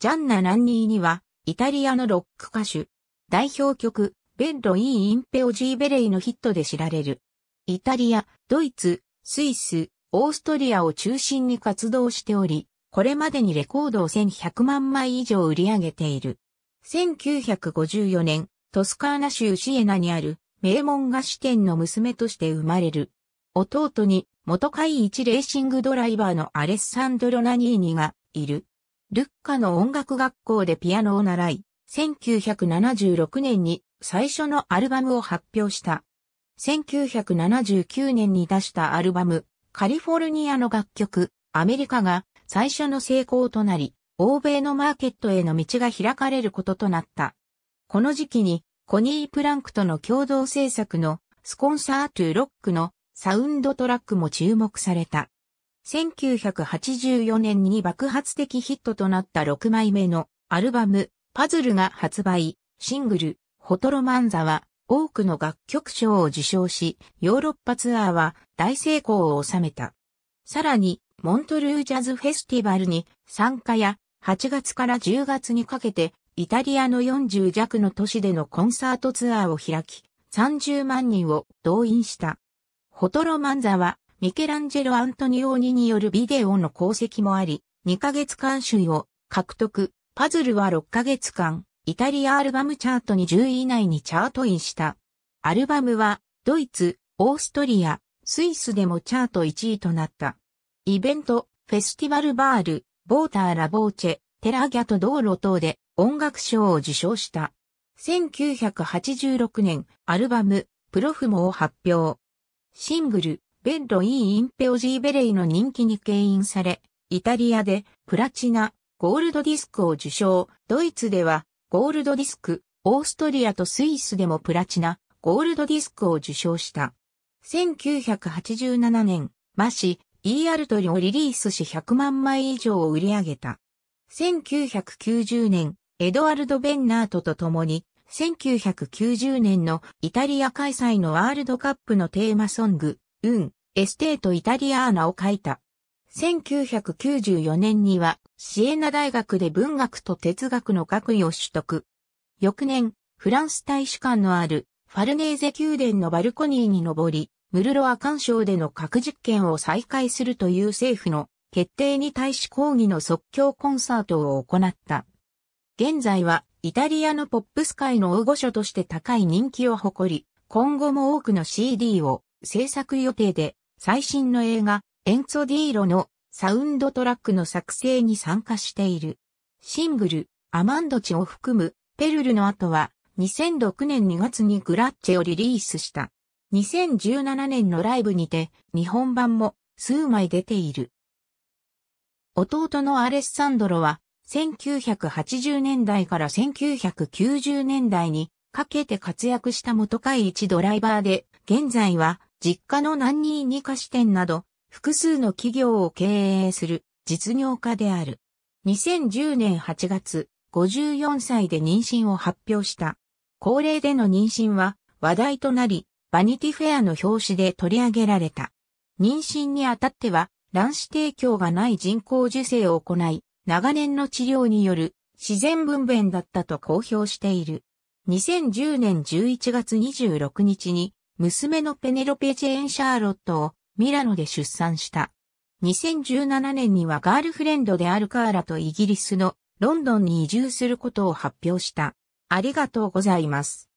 ジャンナ・ナンニーには、イタリアのロック歌手。代表曲、ベッロ・イー・インペオ・ジー・ベレイのヒットで知られる。イタリア、ドイツ、スイス、オーストリアを中心に活動しており、これまでにレコードを1100万枚以上売り上げている。1954年、トスカーナ州シエナにある名門菓子店の娘として生まれる。弟に元海一レーシングドライバーのアレッサンドロ・ナニーニがいる。ルッカの音楽学校でピアノを習い、1976年に最初のアルバムを発表した。1979年に出したアルバム、カリフォルニアの楽曲、アメリカが最初の成功となり、欧米のマーケットへの道が開かれることとなった。この時期に、コニー・プランクとの共同制作のスコンサートゥ・ロックのサウンドトラックも注目された。1984年に爆発的ヒットとなった6枚目のアルバム、パズルが発売、シングル、ホトロマンザは多くの楽曲賞を受賞し、ヨーロッパツアーは大成功を収めた。さらに、モントルージャズフェスティバルに参加や8月から10月にかけてイタリアの40弱の都市でのコンサートツアーを開き、30万人を動員した。ホトロマンザはミケランジェロ・アントニオーニによるビデオの功績もあり、2ヶ月間首位を獲得、パズルは6ヶ月間、イタリアアルバムチャートに10位以内にチャートインした。アルバムは、ドイツ、オーストリア、スイスでもチャート1位となった。イベント、フェスティバルバール、ボーター・ラ・ボーチェ、テラギャと道路等で音楽賞を受賞した。1986年、アルバム、プロフモを発表。シングル、ベッロ・イー・インペオジー・ベレイの人気に牽引され、イタリアでプラチナ、ゴールドディスクを受賞、ドイツではゴールドディスク、オーストリアとスイスでもプラチナ、ゴールドディスクを受賞した。1987年、マシ、イーアルトリをリリースし100万枚以上を売り上げた。1990年、エドワルド・ベンナートと共に、1990年のイタリア開催のワールドカップのテーマソング、うん、エステートイタリアーナを書いた。1994年にはシエナ大学で文学と哲学の学位を取得。翌年、フランス大使館のあるファルネーゼ宮殿のバルコニーに登り、ムルロア干渉での核実験を再開するという政府の決定に対し抗議の即興コンサートを行った。現在はイタリアのポップス界の大御所として高い人気を誇り、今後も多くの CD を制作予定で、最新の映画、エンツォディーロのサウンドトラックの作成に参加している。シングル、アマンドチを含む、ペルルの後は、2006年2月にグラッチェをリリースした。2017年のライブにて、日本版も数枚出ている。弟のアレッサンドロは、1980年代から1990年代にかけて活躍した元会一ドライバーで、現在は実家の南ニーニ菓子店など、複数の企業を経営する実業家である。2010年8月、54歳で妊娠を発表した。高齢での妊娠は話題となり、バニティフェアの表紙で取り上げられた。妊娠にあたっては、卵子提供がない人工授精を行い、長年の治療による自然分娩だったと公表している。2010年11月26日に娘のペネロペ・ジェーン・シャーロットをミラノで出産した。2017年にはガールフレンドであるカーラとイギリスのロンドンに移住することを発表した。ありがとうございます。